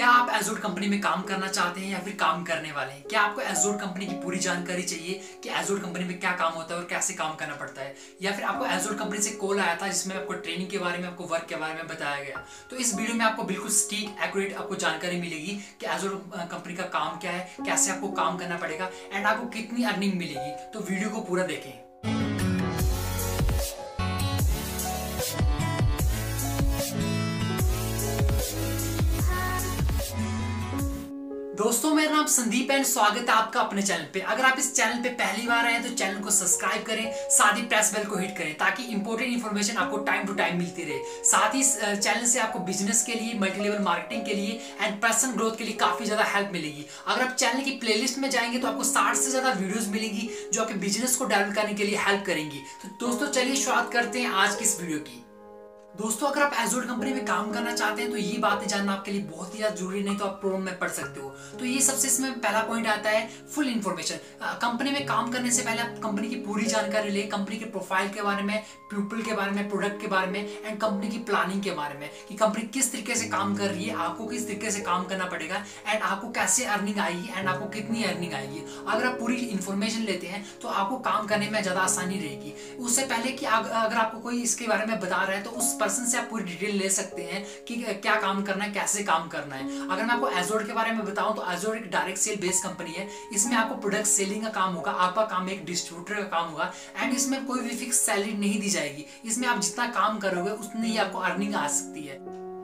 क्या आप एजोड कंपनी में काम करना चाहते हैं या फिर काम करने वाले हैं? क्या आपको एजोड कंपनी की पूरी जानकारी चाहिए कि एजोड कंपनी में क्या काम होता है और कैसे काम करना पड़ता है? या फिर आपको एजोड कंपनी से कॉल आया था जिसमें आपको ट्रेनिंग के बारे में, आपको वर्क के बारे में बताया गया? तो इस वीडियो में आपको बिल्कुल स्टीक एक्यूरेट आपको जानकारी मिलेगी कि एजोड कंपनी का काम क्या है, कैसे आपको काम करना पड़ेगा एंड आपको कितनी अर्निंग मिलेगी। तो वीडियो को पूरा देखें। दोस्तों, मेरा नाम संदीप एंड स्वागत है आपका अपने चैनल पे। अगर आप इस चैनल पे पहली बार आए हैं तो चैनल को सब्सक्राइब करें, साथ ही प्रेस बेल को हिट करें, ताकि इंपॉर्टेंट इन्फॉर्मेशन आपको टाइम टू टाइम मिलती रहे। साथ ही चैनल से आपको बिज़नेस के लिए मल्टी लेवल मार्केटिंग के लिए एंड पर्सन ग्रोथ के लिए काफ़ी ज़्यादा हेल्प मिलेगी। अगर आप चैनल की प्ले में जाएँगे तो आपको साठ से ज़्यादा वीडियोज़ मिलेंगी, जो आपके बिज़नेस को डेवलप करने के लिए हेल्प करेंगी। तो दोस्तों, चलिए शुरुआत करते हैं आज की इस वीडियो की। दोस्तों, अगर आप एजोड कंपनी में काम करना चाहते हैं तो ये बातें जानना आपके लिए बहुत ही ज़्यादा ज़रूरी नहीं तो आप प्रोम में पढ़ सकते हो। तो ये सबसे इसमें पहला पॉइंट आता है फुल इन्फॉर्मेशन कंपनी में काम करने से पहले आप कंपनी की पूरी जानकारी ले कंपनी के प्रोफ़ाइल के बारे में पीपल के बारे में प्रोडक्ट के बारे में एंड कंपनी की प्लानिंग के बारे में, कि कंपनी किस तरीके से काम कर रही है, आपको किस तरीके से काम करना पड़ेगा एंड आपको कैसे अर्निंग आएगी एंड आपको कितनी अर्निंग आएगी। अगर आप पूरी इन्फॉर्मेशन लेते हैं तो आपको काम करने में ज़्यादा आसानी रहेगी। उससे पहले कि अगर आपको कोई इसके बारे में बता रहा है तो उस पर्सन से आप पूरी डिटेल ले सकते हैं कि क्या काम करना है, कैसे काम करना है। अगर मैं आपको एजोर्ड के बारे में बताऊँ तो एजोर्ड एक डायरेक्ट सेल बेस्ड कंपनी है। इसमें आपको प्रोडक्ट सेलिंग का काम होगा, आपका काम एक डिस्ट्रीब्यूटर का काम होगा एंड इसमें कोई भी फिक्स सैलरी नहीं दी जाएगी। इसमें आप जितना काम करोगे, उतनी ही आपको अर्निंग आ सकती है।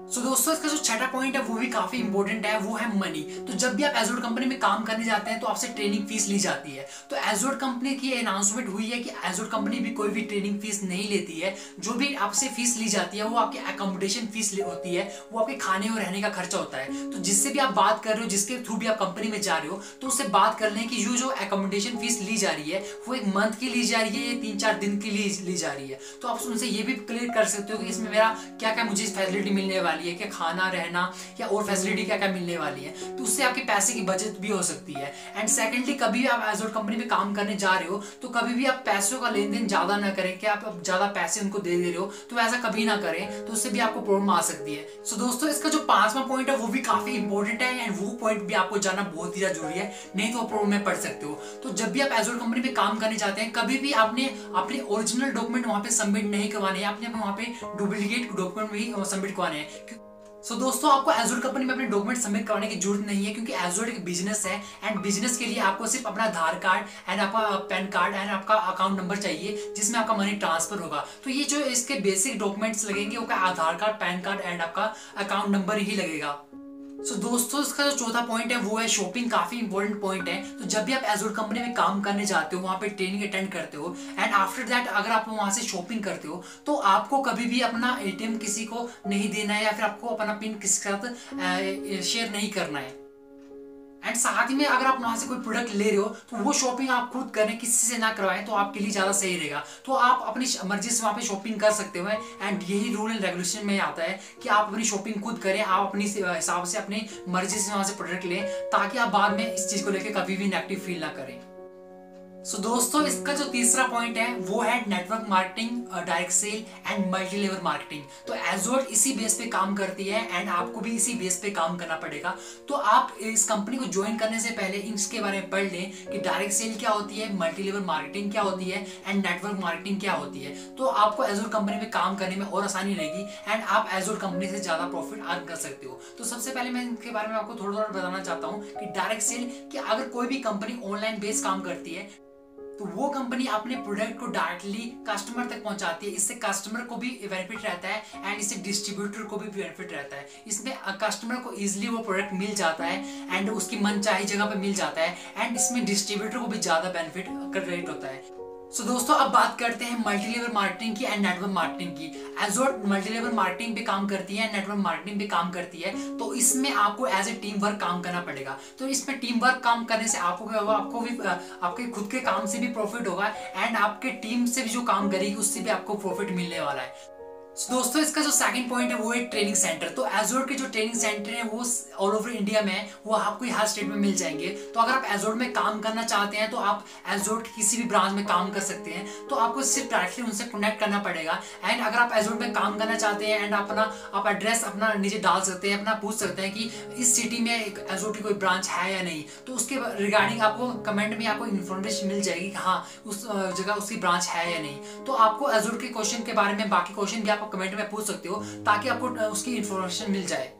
सो so, दोस्तों इसका जो छठा पॉइंट है वो भी काफ़ी इंपॉर्टेंट है वो है मनी तो जब भी आप एजोड कंपनी में काम करने जाते हैं तो आपसे ट्रेनिंग फ़ीस ली जाती है तो एजोड कंपनी की अनाउंसमेंट हुई है कि एजोड कंपनी भी कोई भी ट्रेनिंग फ़ीस नहीं लेती है जो भी आपसे फ़ीस ली जाती है वो आपकी अकोमोडेशन फ़ीस होती है वो आपके खाने और रहने का खर्चा होता है तो जिससे भी आप बात कर रहे हो जिसके थ्रू भी आप कंपनी में जा रहे हो तो उससे बात कर लें कि यू जो अकोमोडेशन फ़ीस ली जा रही है वो एक मंथ की ली जा रही है या तीन चार दिन की ली जा रही है तो आप उनसे ये भी क्लियर कर सकते हो कि इसमें मेरा क्या क्या मुझे फैसिलिटी मिलने वाली है कि खाना रहना या और फैसिलिटी क्या क्या मिलने वाली है तो उससे आपके पैसे की बचत भी हो सकती है। एंड सेकेंडली कभी भी आप एज कंपनी में काम करने जा रहे हो तो कभी भी आप पैसों का लेन देन ज़्यादा ना करें कि आप ज़्यादा पैसे उनको दे दे रहे हो तो ऐसा कभी ना करें तो उससे भी आपको प्रॉब्लम आ सकती है। सो so, दोस्तों इसका जो पांचवा पॉइंट है वो भी काफ़ी इंपॉर्टेंट है एंड वो पॉइंट भी आपको जानना बहुत ही ज़्यादा ज़रूरी है नहीं तो प्रॉब्लम में पढ़ सकते हो। तो जब भी आप एजोर कंपनी में काम करने जाते हैं कभी भी आपने अपने ओरिजिनल डॉक्यूमेंट वहाँ पे सबमिट नहीं करवाने आपने वहाँ पे डुप्लीकेट डॉक्यूमेंट भी सबमिट करवाने हैं सो so, दोस्तों आपको एजोर कंपनी में अपने डॉक्यूमेंट सबमिट करने की ज़रूरत नहीं है क्योंकि एजोर एक बिज़नेस है एंड बिज़नेस के लिए आपको सिर्फ़ अपना आधार कार्ड एंड आपका पैन कार्ड एंड आपका अकाउंट नंबर चाहिए जिसमें आपका मनी ट्रांसफ़र होगा। तो ये जो इसके बेसिक डॉक्यूमेंट्स लगेंगे वो Aadhaar card PAN card and आपका अकाउंट नंबर ही लगेगा। सो so, दोस्तों इसका जो चौथा पॉइंट है वो है शॉपिंग काफ़ी इंपॉर्टेंट पॉइंट है। तो जब भी आप एजोर कंपनी में काम करने जाते हो वहाँ पे ट्रेनिंग अटेंड करते हो एंड आफ्टर दैट अगर आप वहाँ से शॉपिंग करते हो तो आपको कभी भी अपना एटीएम किसी को नहीं देना है या फिर आपको अपना पिन किसी के साथ शेयर नहीं करना है। एंड साथ ही में अगर आप वहाँ से कोई प्रोडक्ट ले रहे हो तो वो शॉपिंग आप खुद करें, किसी से ना करवाएँ तो आपके लिए ज़्यादा सही रहेगा। तो आप अपनी मर्ज़ी से वहाँ पे शॉपिंग कर सकते हो। एंड यही रूल एंड रेगुलेशन में आता है कि आप अपनी शॉपिंग खुद करें, आप अपनी हिसाब से अपनी मर्ज़ी से वहाँ से प्रोडक्ट लें, ताकि आप बाद में इस चीज़ को लेकर कभी भी नेगेटिव फील ना करें। सो so, दोस्तों इसका जो तीसरा पॉइंट है वो है network marketing direct sell and multi level marketing तो एजोड इसी बेस पे काम करती है एंड आपको भी इसी बेस पे काम करना पड़ेगा। तो आप इस कंपनी को ज्वाइन करने से पहले इसके बारे में पढ़ लें कि डायरेक्ट सेल क्या होती है मल्टी लेवल मार्केटिंग क्या होती है एंड नेटवर्क मार्केटिंग क्या होती है। तो आपको एजोड कंपनी में काम करने में और आसानी रहेगी एंड आप एजोर कंपनी से ज़्यादा प्रॉफिट अर्न कर सकते हो। तो सबसे पहले मैं इनके बारे में आपको थोड़ा थोड़ा बताना चाहता हूँ कि डायरेक्ट सेल कि अगर कोई भी कंपनी ऑनलाइन बेस काम करती है तो वो कंपनी अपने प्रोडक्ट को डायरेक्टली कस्टमर तक पहुंचाती है। इससे कस्टमर को भी बेनिफिट रहता है एंड इससे डिस्ट्रीब्यूटर को भी बेनिफिट रहता है। इसमें कस्टमर को इजिली वो प्रोडक्ट मिल जाता है एंड उसकी मनचाही जगह पर मिल जाता है एंड इसमें डिस्ट्रीब्यूटर को भी ज़्यादा बेनिफिट रेट होता है। सो so, दोस्तों अब बात करते हैं मल्टी लेवल मार्केटिंग की एंड नेटवर्क मार्केटिंग की। एजोर मल्टी लेवल मार्केटिंग पे काम करती है नेटवर्क मार्केटिंग पे काम करती है तो इसमें आपको एज ए टीम वर्क काम करना पड़ेगा। तो इसमें टीम वर्क काम करने से आपको क्या होगा आपको भी आपके खुद के काम से भी प्रॉफिट होगा एंड आपके टीम से भी जो काम करेगी उससे भी आपको प्रॉफिट मिलने वाला है। So, दोस्तों इसका जो सेकंड पॉइंट है वो है ट्रेनिंग सेंटर तो एजोर के जो ट्रेनिंग सेंटर है वो ऑल ओवर इंडिया में वो आपको हर स्टेट में मिल जाएँगे. तो अगर आप एजोर में काम करना चाहते हैं तो आप एजोर के किसी भी ब्रांच में काम कर सकते हैं. तो आपको सिर्फ़ डायरेक्टली उनसे कनेक्ट करना पड़ेगा. एंड अगर आप एजोर में काम करना चाहते हैं एंड अपना आप एड्रेस अपना नीचे डाल सकते हैं अपना पूछ सकते हैं कि इस सिटी में एक एजोर की कोई ब्रांच है या नहीं. तो उसके रिगार्डिंग आपको कमेंट में आपको इन्फॉर्मेशन मिल जाएगी कि हाँ उस जगह उसकी ब्रांच है या नहीं. तो आपको एजोर के क्वेश्चन के बारे में बाकी क्वेश्चन भी आप कमेंट में पूछ सकते हो ताकि आपको उसकी इन्फॉर्मेशन मिल जाए।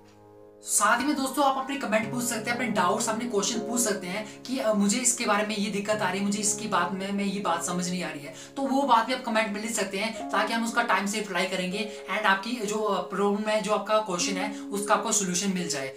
साथ में दोस्तों आप अपने कमेंट पूछ सकते हैं अपने डाउट्स अपने क्वेश्चन पूछ सकते हैं कि मुझे इसके बारे में ये दिक्कत आ रही है मुझे इसकी बात में मैं ये बात समझ नहीं आ रही है। तो वो बात भी आप कमेंट में लिख सकते हैं ताकि हम उसका टाइम से रिप्लाई करेंगे एंड आपकी जो प्रॉब्लम है जो आपका क्वेश्चन है उसका आपको सोल्यूशन मिल जाए।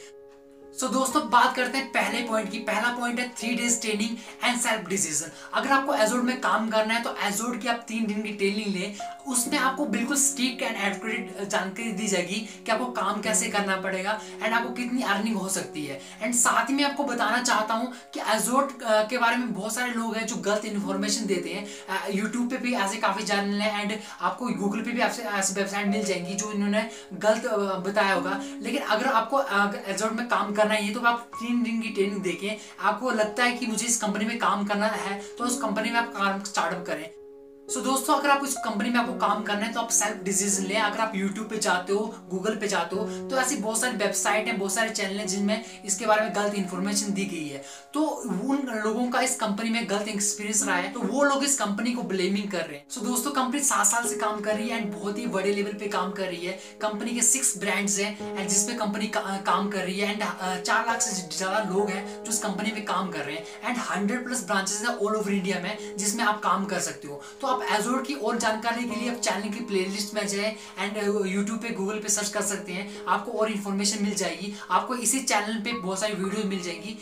सो so, दोस्तों बात करते हैं पहले पॉइंट की। पहला पॉइंट है three days training and self decision अगर आपको एजोड में काम करना है तो एजोड की आप तीन दिन की ट्रेनिंग लें। उसमें आपको बिल्कुल स्टिक एंड एक्यूरेट जानकारी दी जाएगी कि आपको काम कैसे करना पड़ेगा एंड आपको कितनी अर्निंग हो सकती है। एंड साथ ही मैं आपको बताना चाहता हूँ कि एजोड के बारे में बहुत सारे लोग हैं जो गलत इन्फॉर्मेशन देते हैं। यूट्यूब पे भी ऐसे काफ़ी चैनल हैं एंड आपको गूगल पे भी ऐसी वेबसाइट मिल जाएँगी जो इन्होंने गलत बताया होगा। लेकिन अगर आपको एजोड में काम करना है तो आप तीन दिन की ट्रेनिंग देखें, आपको लगता है कि मुझे इस कंपनी में काम करना है तो उस कंपनी में आप काम स्टार्टअप करें। सो so, दोस्तों अगर आप उस कंपनी में आपको काम करना है तो आप सेल्फ डिसीज़न लें। अगर आप यूट्यूब पे जाते हो गूगल पे जाते हो तो ऐसी बहुत सारी वेबसाइट है बहुत सारे चैनल हैं जिनमें इसके बारे में गलत इन्फॉर्मेशन दी गई है। तो उन लोगों का इस कंपनी में गलत एक्सपीरियंस रहा है तो वो लोग इस कंपनी को ब्लेमिंग कर रहे हैं। सो so, दोस्तों कंपनी सात साल से काम कर रही है एंड बहुत ही बड़े लेवल पे काम कर रही है। कंपनी के सिक्स ब्रांड्स है एंड जिसपे कंपनी का, काम कर रही है एंड चार लाख से ज़्यादा लोग हैं जो इस कंपनी में काम कर रहे हैं। एंड हंड्रेड प्लस ब्रांचेस है ऑल ओवर इंडिया में जिसमें आप काम कर सकते हो। तो आप आप एजोर की और जानकारी के लिए आप चैनल की प्लेलिस्ट में जाए एंड यूट्यूब पे गूगल पे सर्च कर सकते हैं। आपको और इन्फॉर्मेशन मिल जाएगी। आपको इसी चैनल पे बहुत सारी वीडियो मिल जाएगी।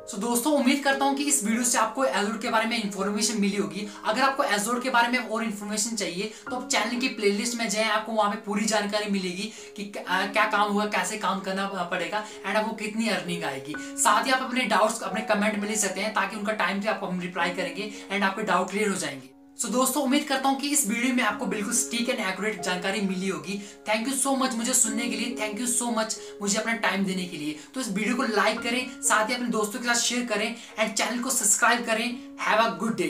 सो so, दोस्तों उम्मीद करता हूँ कि इस वीडियो से आपको एजोर के बारे में इन्फॉर्मेशन मिली होगी। अगर आपको एजोर के बारे में और इन्फॉर्मेशन चाहिए तो आप चैनल की प्लेलिस्ट में जाएँ आपको वहाँ पे पूरी जानकारी मिलेगी कि क्या काम हुआ कैसे काम करना पड़ेगा एंड आपको कितनी अर्निंग आएगी। साथ ही आप अपने डाउट्स अपने कमेंट में ले सकते हैं ताकि उनका टाइम से आप हम रिप्लाई करेंगे एंड आपके डाउट क्लियर हो जाएँगे। सो so, दोस्तों उम्मीद करता हूँ कि इस वीडियो में आपको बिल्कुल स्टीक एंड एक्यूरेट जानकारी मिली होगी। थैंक यू सो मच मुझे सुनने के लिए। थैंक यू सो मच मुझे अपना टाइम देने के लिए। तो इस वीडियो को लाइक करें साथ ही अपने दोस्तों के साथ शेयर करें एंड चैनल को सब्सक्राइब करें। Have a good day